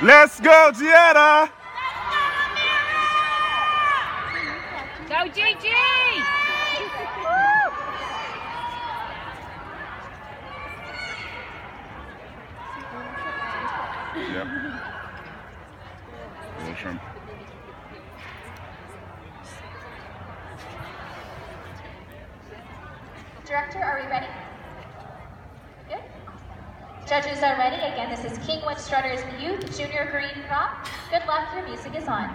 Let's go, Gianna! Go, GG. Yep. Little shrimp. Director, are we ready? Judges are ready. Again, this is King Strutters Youth Junior Green Prop. Good luck, your music is on.